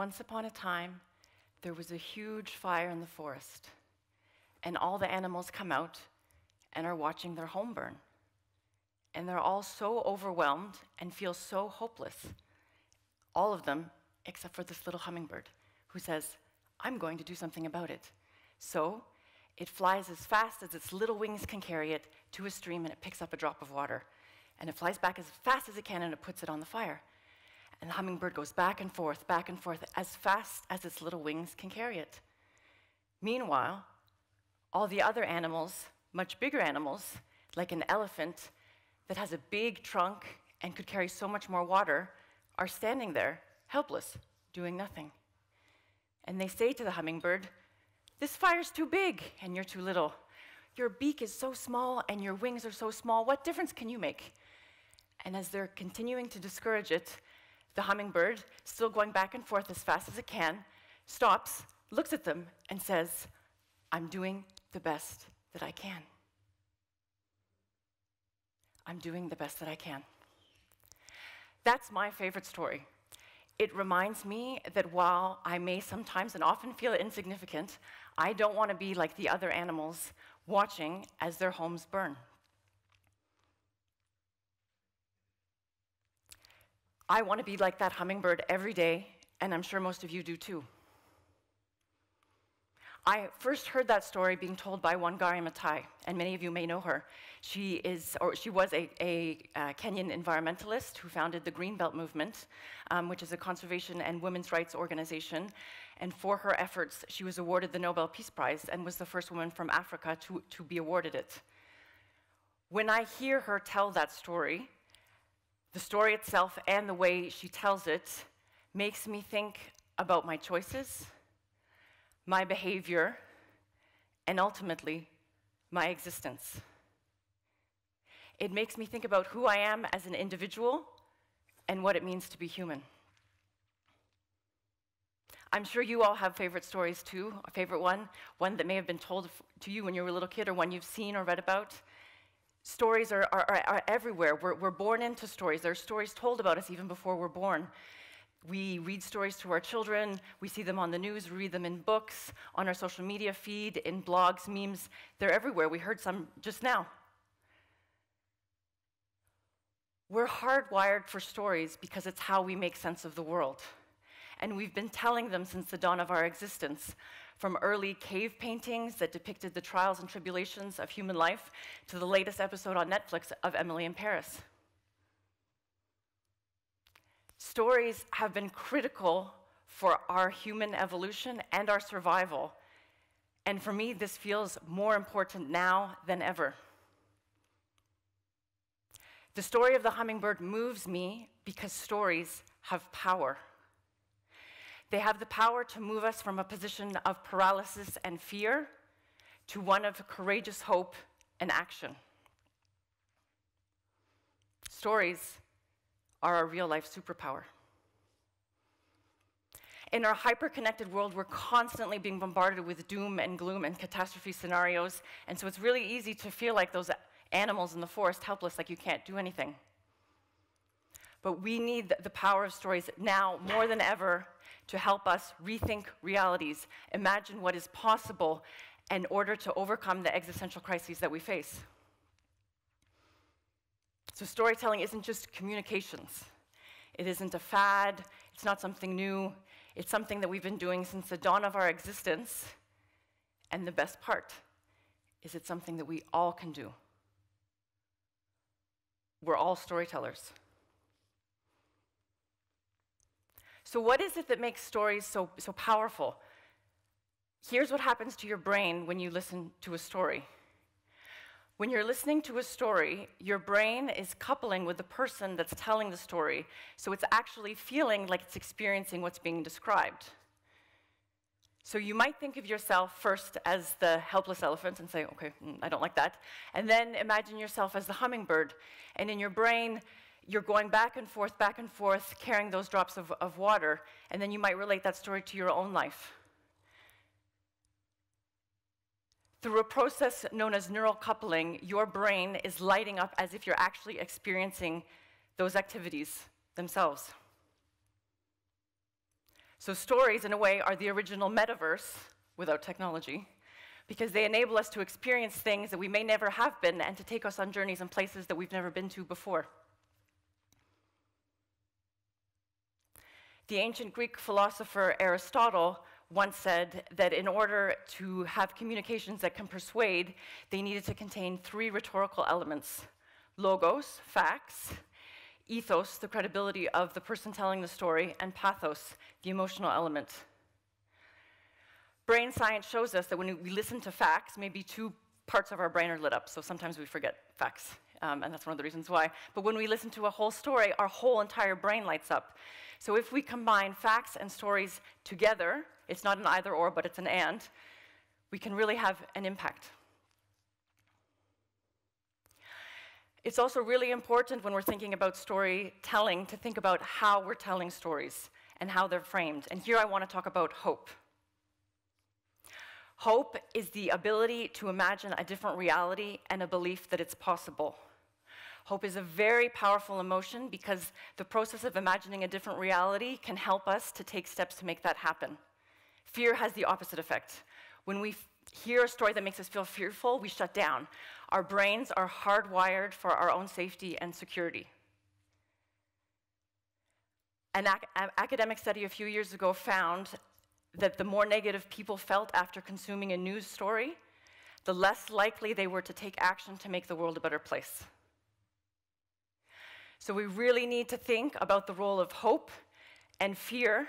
Once upon a time, there was a huge fire in the forest, and all the animals come out and are watching their home burn. And they're all so overwhelmed and feel so hopeless. All of them, except for this little hummingbird, who says, I'm going to do something about it. So it flies as fast as its little wings can carry it to a stream and it picks up a drop of water. And it flies back as fast as it can and it puts it on the fire. And the hummingbird goes back and forth, back and forth, as fast as its little wings can carry it. Meanwhile, all the other animals, much bigger animals, like an elephant that has a big trunk and could carry so much more water, are standing there, helpless, doing nothing. And they say to the hummingbird, This fire's too big, and you're too little. Your beak is so small, and your wings are so small. What difference can you make? And as they're continuing to discourage it, the hummingbird, still going back and forth as fast as it can, stops, looks at them, and says, I'm doing the best that I can. I'm doing the best that I can. That's my favorite story. It reminds me that while I may sometimes and often feel insignificant, I don't want to be like the other animals watching as their homes burn. I want to be like that hummingbird every day, and I'm sure most of you do too. I first heard that story being told by Wangari Maathai, and many of you may know her. She is, or she was a, a, a Kenyan environmentalist who founded the Greenbelt Movement, um, which is a conservation and women's rights organization. And for her efforts, she was awarded the Nobel Peace Prize and was the first woman from Africa to, to be awarded it. When I hear her tell that story, the story itself and the way she tells it makes me think about my choices, my behavior, and ultimately, my existence. It makes me think about who I am as an individual and what it means to be human. I'm sure you all have favorite stories too, a favorite one, one that may have been told to you when you were a little kid or one you've seen or read about. Stories are, are, are everywhere. We're, we're born into stories. There are stories told about us even before we're born. We read stories to our children, we see them on the news, we read them in books, on our social media feed, in blogs, memes. They're everywhere. We heard some just now. We're hardwired for stories because it's how we make sense of the world. And we've been telling them since the dawn of our existence from early cave paintings that depicted the trials and tribulations of human life to the latest episode on Netflix of Emily in Paris. Stories have been critical for our human evolution and our survival. And for me, this feels more important now than ever. The story of the hummingbird moves me because stories have power. They have the power to move us from a position of paralysis and fear to one of courageous hope and action. Stories are our real life superpower. In our hyper-connected world, we're constantly being bombarded with doom and gloom and catastrophe scenarios, and so it's really easy to feel like those animals in the forest, helpless, like you can't do anything. But we need the power of stories now more than ever to help us rethink realities, imagine what is possible in order to overcome the existential crises that we face. So, storytelling isn't just communications, it isn't a fad, it's not something new, it's something that we've been doing since the dawn of our existence. And the best part is it's something that we all can do. We're all storytellers. So, what is it that makes stories so, so powerful? Here's what happens to your brain when you listen to a story. When you're listening to a story, your brain is coupling with the person that's telling the story, so it's actually feeling like it's experiencing what's being described. So you might think of yourself first as the helpless elephant and say, okay, mm, I don't like that. And then imagine yourself as the hummingbird. And in your brain, you're going back and forth, back and forth, carrying those drops of, of water, and then you might relate that story to your own life. Through a process known as neural coupling, your brain is lighting up as if you're actually experiencing those activities themselves. So, stories, in a way, are the original metaverse without technology because they enable us to experience things that we may never have been and to take us on journeys and places that we've never been to before. The ancient Greek philosopher Aristotle once said that in order to have communications that can persuade, they needed to contain three rhetorical elements logos, facts, ethos, the credibility of the person telling the story, and pathos, the emotional element. Brain science shows us that when we listen to facts, maybe two parts of our brain are lit up, so sometimes we forget facts, um, and that's one of the reasons why. But when we listen to a whole story, our whole entire brain lights up. So if we combine facts and stories together, it's not an either or, but it's an and, we can really have an impact. It's also really important when we're thinking about storytelling to think about how we're telling stories and how they're framed. And here I want to talk about hope. Hope is the ability to imagine a different reality and a belief that it's possible. Hope is a very powerful emotion because the process of imagining a different reality can help us to take steps to make that happen. Fear has the opposite effect. When we hear a story that makes us feel fearful, we shut down. Our brains are hardwired for our own safety and security. An ac academic study a few years ago found that the more negative people felt after consuming a news story, the less likely they were to take action to make the world a better place. So we really need to think about the role of hope and fear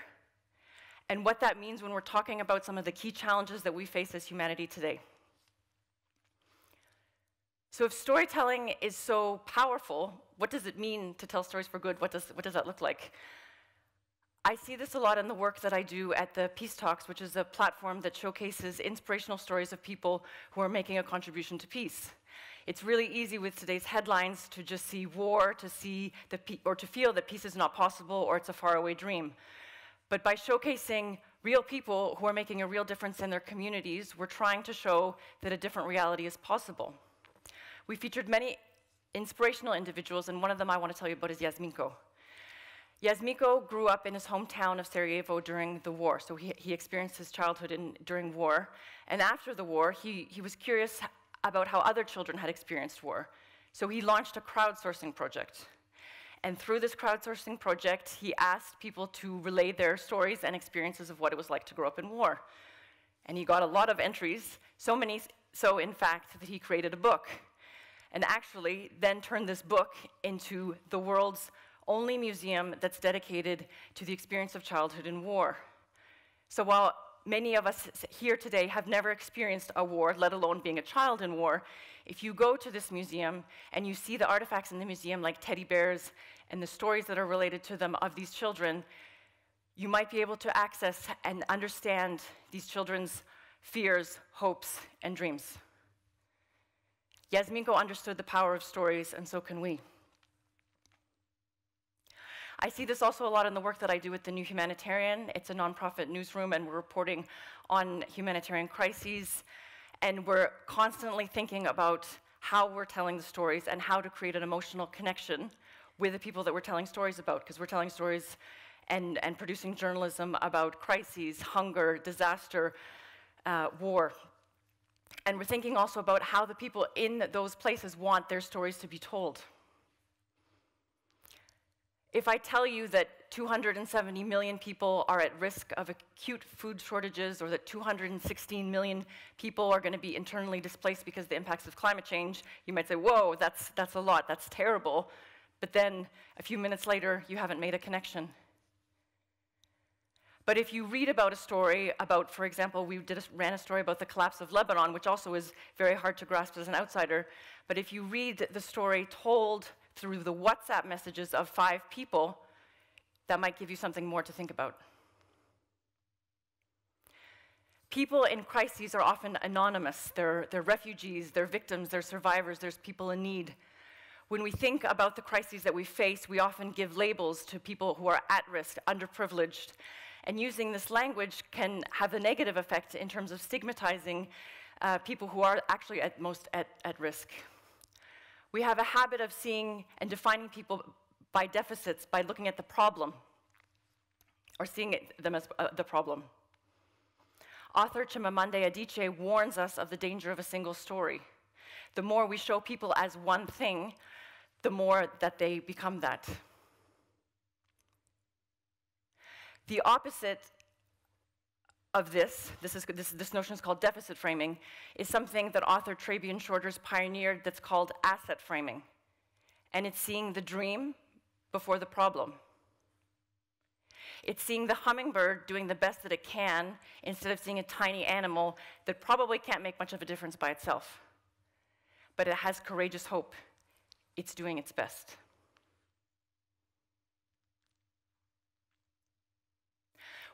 and what that means when we're talking about some of the key challenges that we face as humanity today. So, if storytelling is so powerful, what does it mean to tell stories for good? What does, what does that look like? I see this a lot in the work that I do at the Peace Talks, which is a platform that showcases inspirational stories of people who are making a contribution to peace. It's really easy with today's headlines to just see war, to see the or to feel that peace is not possible or it's a faraway dream. But by showcasing real people who are making a real difference in their communities, we're trying to show that a different reality is possible. We featured many inspirational individuals, and one of them I want to tell you about is Jasminko. Jasminko grew up in his hometown of Sarajevo during the war, so he, he experienced his childhood in, during war. And after the war, he, he was curious about how other children had experienced war. So he launched a crowdsourcing project. And through this crowdsourcing project, he asked people to relay their stories and experiences of what it was like to grow up in war. And he got a lot of entries, so many, so in fact, that he created a book. And actually, then turned this book into the world's only museum that's dedicated to the experience of childhood in war. So while many of us here today have never experienced a war, let alone being a child in war, if you go to this museum and you see the artifacts in the museum, like teddy bears and the stories that are related to them of these children, you might be able to access and understand these children's fears, hopes, and dreams. Jasminko understood the power of stories, and so can we. I see this also a lot in the work that I do with the New Humanitarian. It's a nonprofit newsroom, and we're reporting on humanitarian crises and we're constantly thinking about how we're telling the stories and how to create an emotional connection with the people that we're telling stories about, because we're telling stories and, and producing journalism about crises, hunger, disaster, uh, war. And we're thinking also about how the people in those places want their stories to be told. If I tell you that 270 million people are at risk of acute food shortages, or that 216 million people are going to be internally displaced because of the impacts of climate change, you might say, whoa, that's, that's a lot, that's terrible. But then a few minutes later, you haven't made a connection. But if you read about a story about, for example, we a, ran a story about the collapse of Lebanon, which also is very hard to grasp as an outsider. But if you read the story told through the WhatsApp messages of five people, that might give you something more to think about. People in crises are often anonymous. They're, they're refugees, they're victims, they're survivors, there's people in need. When we think about the crises that we face, we often give labels to people who are at risk, underprivileged. And using this language can have a negative effect in terms of stigmatizing uh, people who are actually at most at, at risk. We have a habit of seeing and defining people by deficits, by looking at the problem, or seeing it, them as uh, the problem. Author Chimamanda Adichie warns us of the danger of a single story. The more we show people as one thing, the more that they become that. The opposite of this, this, is, this, this notion is called deficit framing, is something that author Trabian Shorters pioneered that's called asset framing. And it's seeing the dream before the problem. It's seeing the hummingbird doing the best that it can instead of seeing a tiny animal that probably can't make much of a difference by itself. But it has courageous hope. It's doing its best.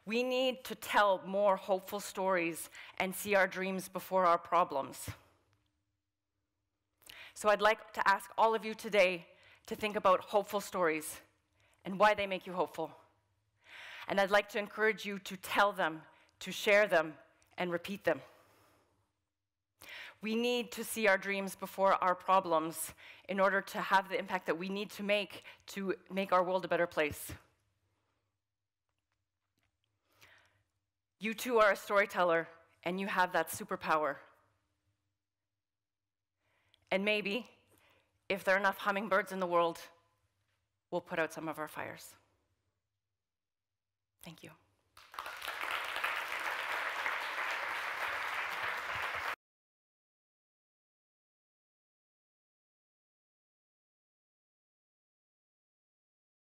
We need to tell more hopeful stories and see our dreams before our problems. So I'd like to ask all of you today to think about hopeful stories and why they make you hopeful. And I'd like to encourage you to tell them, to share them, and repeat them. We need to see our dreams before our problems in order to have the impact that we need to make to make our world a better place. You too are a storyteller, and you have that superpower. And maybe, if there are enough hummingbirds in the world, we'll put out some of our fires. Thank you.